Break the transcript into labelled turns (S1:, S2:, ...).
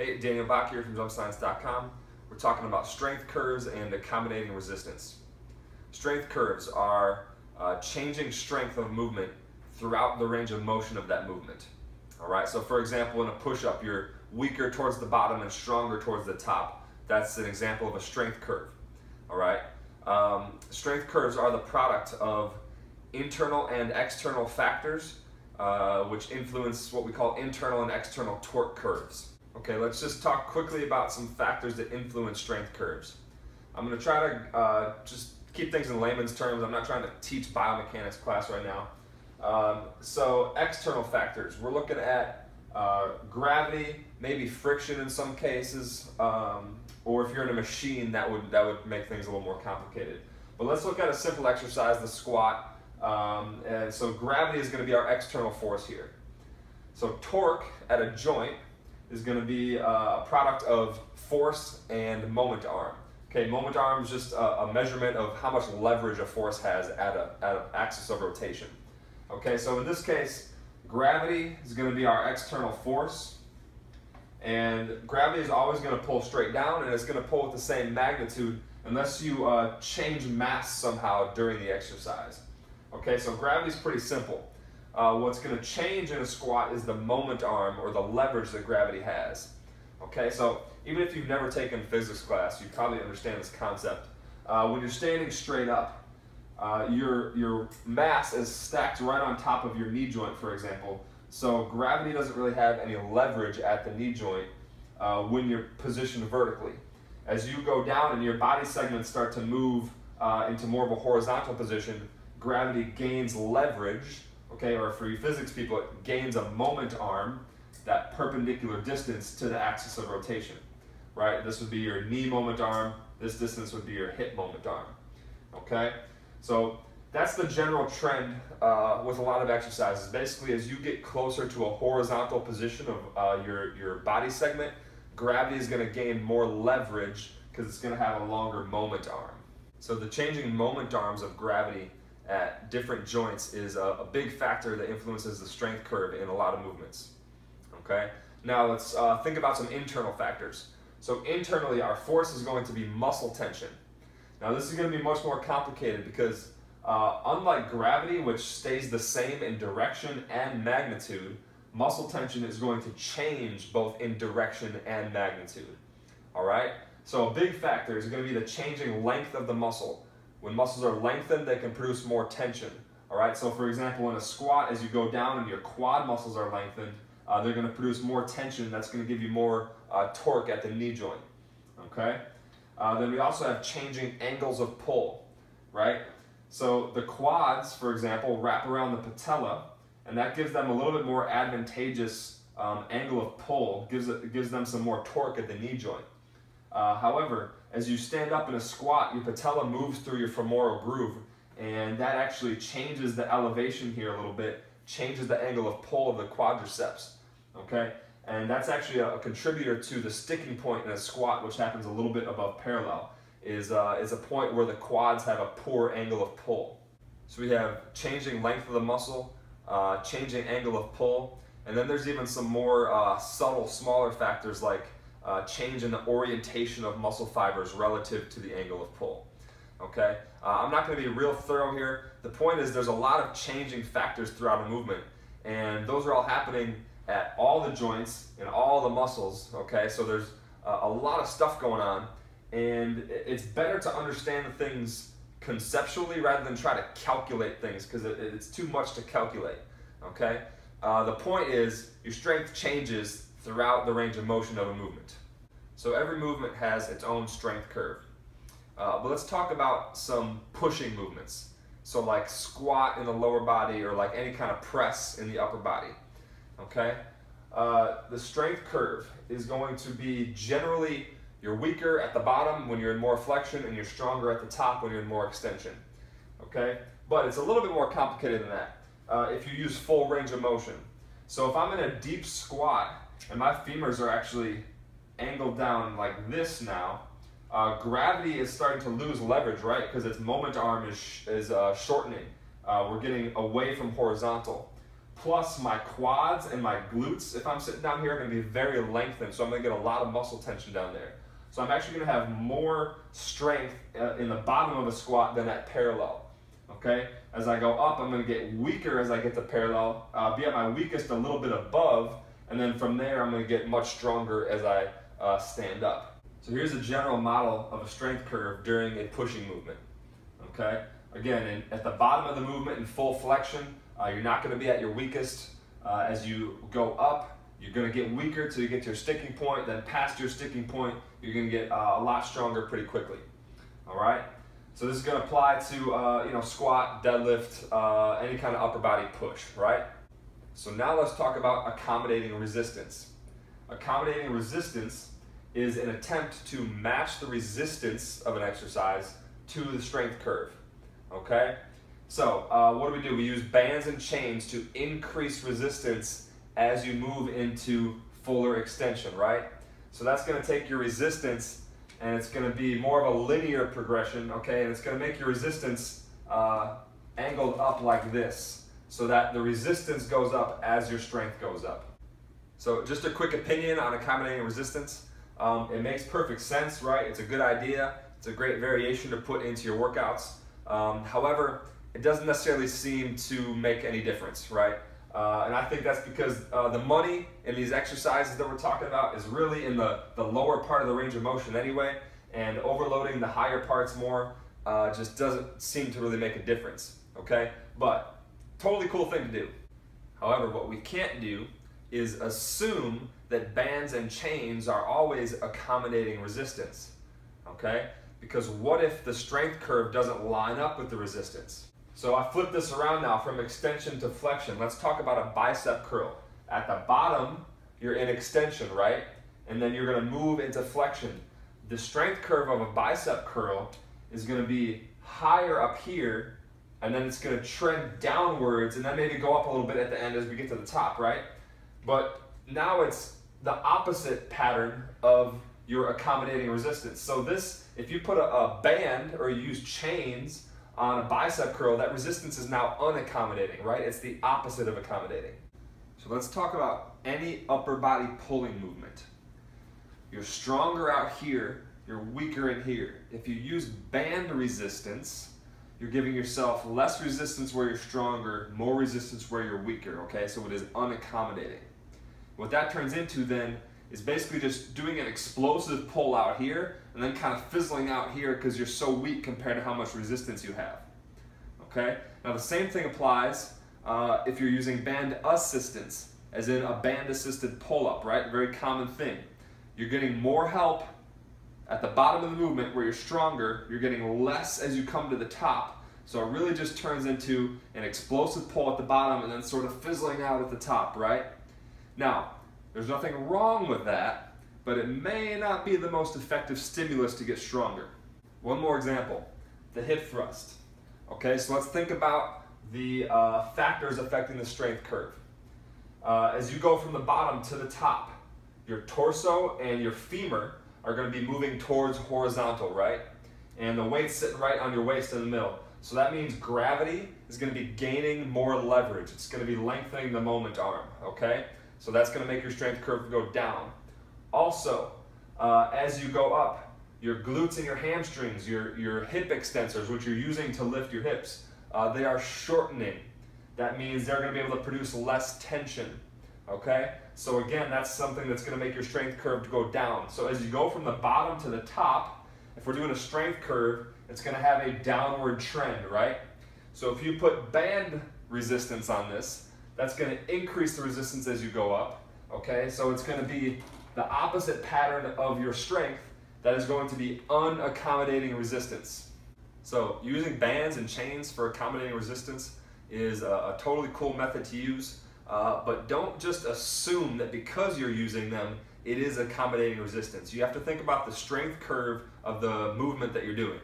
S1: Hey, Daniel Bach here from JumpScience.com. We're talking about strength curves and accommodating resistance. Strength curves are uh, changing strength of movement throughout the range of motion of that movement. All right, so for example, in a push-up, you're weaker towards the bottom and stronger towards the top. That's an example of a strength curve. All right, um, strength curves are the product of internal and external factors uh, which influence what we call internal and external torque curves. Okay, let's just talk quickly about some factors that influence strength curves. I'm going to try to uh, just keep things in layman's terms. I'm not trying to teach biomechanics class right now. Um, so external factors, we're looking at uh, gravity, maybe friction in some cases, um, or if you're in a machine, that would, that would make things a little more complicated. But let's look at a simple exercise, the squat. Um, and so gravity is going to be our external force here. So torque at a joint is going to be uh, a product of force and moment arm. Okay, moment arm is just a, a measurement of how much leverage a force has at a, at an axis of rotation. Okay, so in this case, gravity is going to be our external force. And gravity is always going to pull straight down and it's going to pull with the same magnitude unless you uh, change mass somehow during the exercise. Okay, so gravity is pretty simple. Uh, what's going to change in a squat is the moment arm or the leverage that gravity has. Okay, so even if you've never taken physics class, you probably understand this concept. Uh, when you're standing straight up, uh, your, your mass is stacked right on top of your knee joint, for example. So gravity doesn't really have any leverage at the knee joint uh, when you're positioned vertically. As you go down and your body segments start to move uh, into more of a horizontal position, gravity gains leverage, okay, or for you physics people, it gains a moment arm, that perpendicular distance to the axis of rotation, right? This would be your knee moment arm, this distance would be your hip moment arm, okay? So that's the general trend uh, with a lot of exercises. Basically, as you get closer to a horizontal position of uh, your, your body segment, gravity is going to gain more leverage because it's going to have a longer moment arm. So the changing moment arms of gravity at different joints is a, a, big factor that influences the strength curve in a lot of movements. Okay, now let's uh, think about some internal factors. So internally, our force is going to be muscle tension. Now this is going to be much more complicated because uh, unlike gravity, which stays the same in direction and magnitude, muscle tension is going to change both in direction and magnitude. All right? So a big factor is going to be the changing length of the muscle. When muscles are lengthened, they can produce more tension. All right, so for example, in a squat, as you go down and your quad muscles are lengthened, uh, they're going to produce more tension. That's going to give you more uh, torque at the knee joint. Okay. Uh, then we also have changing angles of pull, right? So the quads, for example, wrap around the patella, and that gives them a little bit more advantageous um, angle of pull. Gives it gives them some more torque at the knee joint. Uh, however, as you stand up in a squat, your patella moves through your femoral groove, and that actually changes the elevation here a little bit, changes the angle of pull of the quadriceps, okay? And that's actually a, a contributor to the sticking point in a squat, which happens a little bit above parallel, is, uh, is a point where the quads have a poor angle of pull. So we have changing length of the muscle, uh, changing angle of pull, and then there's even some more uh, subtle, smaller factors like uh, change in the orientation of muscle fibers relative to the angle of pull. Okay, uh, I'm not going to be real thorough here. The point is there's a lot of changing factors throughout a movement, and those are all happening at all the joints and all the muscles. Okay, so there's uh, a lot of stuff going on, and it's better to understand the things conceptually rather than try to calculate things because it, it's too much to calculate. Okay, uh, the point is your strength changes throughout the range of motion of a movement. So every movement has its own strength curve. Uh, but let's talk about some pushing movements. So like squat in the lower body or like any kind of press in the upper body. Okay? Uh, the strength curve is going to be generally you're weaker at the bottom when you're in more flexion and you're stronger at the top when you're in more extension. Okay? But it's a little bit more complicated than that uh, if you use full range of motion. So if I'm in a deep squat and my femurs are actually angled down like this now, uh, gravity is starting to lose leverage, right? Because its moment arm is, sh is uh, shortening. Uh, we're getting away from horizontal. plus my quads and my glutes, if I'm sitting down here, are gonna be very lengthened. So I'm gonna get a lot of muscle tension down there. So I'm actually gonna have more strength uh, in the bottom of a squat than at parallel. Okay? As I go up, I'm gonna get weaker as I get to parallel, uh, be at my weakest a little bit above, and then from there I'm gonna get much stronger as I uh, stand up. So here's a general model of a strength curve during a pushing movement. Okay? Again, in, at the bottom of the movement in full flexion, uh, you're not going to be at your weakest. Uh, as you go up, you're going to get weaker till you get to your sticking point. Then past your sticking point, you're going to get uh, a lot stronger pretty quickly. All right. So this is going to apply to uh, you know squat, deadlift, uh, any kind of upper body push, right? So now let's talk about accommodating resistance. Accommodating resistance is an attempt to match the resistance of an exercise to the strength curve. Okay. So uh, what do we do? We use bands and chains to increase resistance as you move into fuller extension, right? So that's going to take your resistance and it's going to be more of a linear progression, okay? And it's going to make your resistance uh, angled up like this so that the resistance goes up as your strength goes up. So just a quick opinion on accommodating resistance. Um, it makes perfect sense, right? It's a good idea. It's a great variation to put into your workouts. Um, however, it doesn't necessarily seem to make any difference, right? Uh, and I think that's because uh, the money in these exercises that we're talking about is really in the, the lower part of the range of motion anyway, and overloading the higher parts more uh, just doesn't seem to really make a difference, okay? But totally cool thing to do. However, what we can't do is assume that bands and chains are always accommodating resistance, okay? Because what if the strength curve doesn't line up with the resistance? So I flip this around now from extension to flexion. Let's talk about a bicep curl. At the bottom, you're in extension, right? And then you're gonna move into flexion. The strength curve of a bicep curl is gonna be higher up here, and then it's gonna trend downwards, and then maybe go up a little bit at the end as we get to the top, right? But now it's the opposite pattern of your accommodating resistance. So this, if you put a, a band or you use chains, on a bicep curl, that resistance is now unaccommodating, right? It's the opposite of accommodating. So let's talk about any upper body pulling movement. You're stronger out here, you're weaker in here. If you use band resistance, you're giving yourself less resistance where you're stronger, more resistance where you're weaker, okay? So it is unaccommodating. What that turns into then is basically just doing an explosive pull out here and then kind of fizzling out here because you're so weak compared to how much resistance you have. Okay? Now the same thing applies uh, if you're using band assistance, as in a band assisted pull up, right? Very common thing. You're getting more help at the bottom of the movement where you're stronger, you're getting less as you come to the top. So it really just turns into an explosive pull at the bottom and then sort of fizzling out at the top, right? Now, there's nothing wrong with that, but it may not be the most effective stimulus to get stronger. One more example, the hip thrust. Okay, so let's think about the uh, factors affecting the strength curve. Uh, as you go from the bottom to the top, your torso and your femur are going to be moving towards horizontal, right? And the weight's sitting right on your waist in the middle. So that means gravity is going to be gaining more leverage. It's going to be lengthening the moment arm, okay? So that's going to make your strength curve go down. Also, uh, as you go up, your glutes and your hamstrings, your, your hip extensors, which you're using to lift your hips, uh, they are shortening. That means they're going to be able to produce less tension. Okay? So again, that's something that's going to make your strength curve go down. So as you go from the bottom to the top, if we're doing a strength curve, it's going to have a downward trend, right? So if you put band resistance on this, that's going to increase the resistance as you go up. Okay, so it's going to be the opposite pattern of your strength that is going to be unaccommodating resistance. So using bands and chains for accommodating resistance is a, a totally cool method to use, uh, but don't just assume that because you're using them, it is accommodating resistance. You have to think about the strength curve of the movement that you're doing.